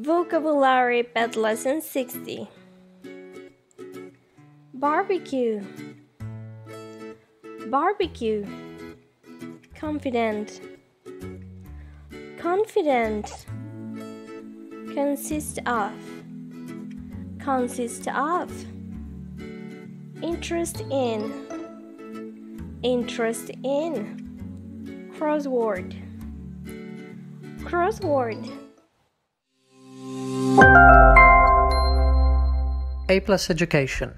Vocabulary Pet Lesson 60 Barbecue. Barbecue. Confident. Confident. Consist of. Consist of. Interest in. Interest in. Crossword. Crossword A Plus Education